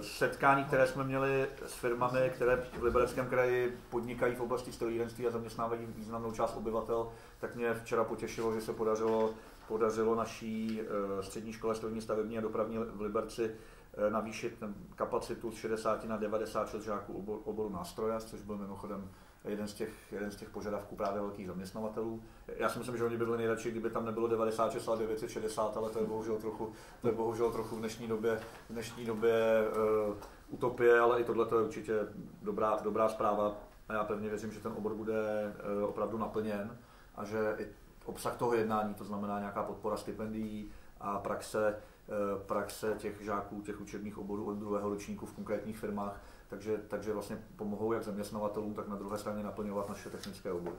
setkání, které jsme měli s firmami, které v Libereckém kraji podnikají v oblasti strojírenství a zaměstnávají významnou část obyvatel, tak mě včera potěšilo, že se podařilo, podařilo naší eh, střední škole strojní stavební a dopravní v Liberci navýšit kapacitu z 60 na 96 žáků oboru nástroje, což byl mimochodem jeden z těch, jeden z těch požadavků právě velkých zaměstnavatelů. Já si myslím, že oni by byli nejradši, kdyby tam nebylo 96, ale 960, ale to je bohužel trochu, to je bohužel trochu v dnešní době, v dnešní době uh, utopie, ale i tohle je určitě dobrá, dobrá zpráva a já pevně věřím, že ten obor bude uh, opravdu naplněn a že i obsah toho jednání, to znamená nějaká podpora stipendií a praxe, uh, praxe těch žáků, těch učebních oborů od druhého ročníku v konkrétních firmách, takže, takže vlastně pomohou jak zaměstnavatelům, tak na druhé straně naplňovat naše technické obory.